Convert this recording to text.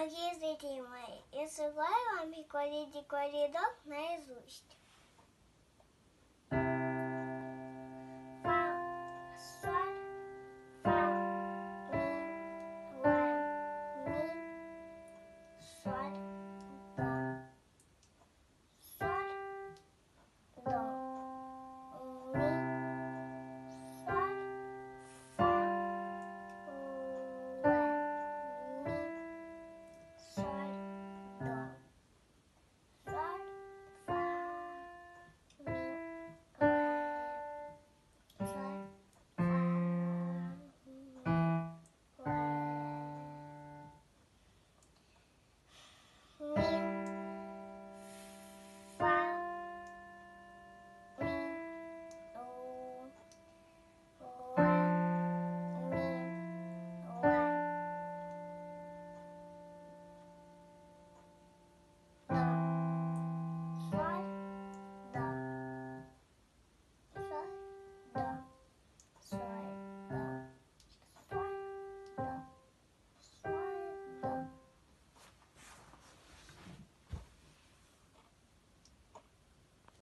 Aqui se tem mãe. Eu sou o homem colhido de corredor na mi, Sol. 的。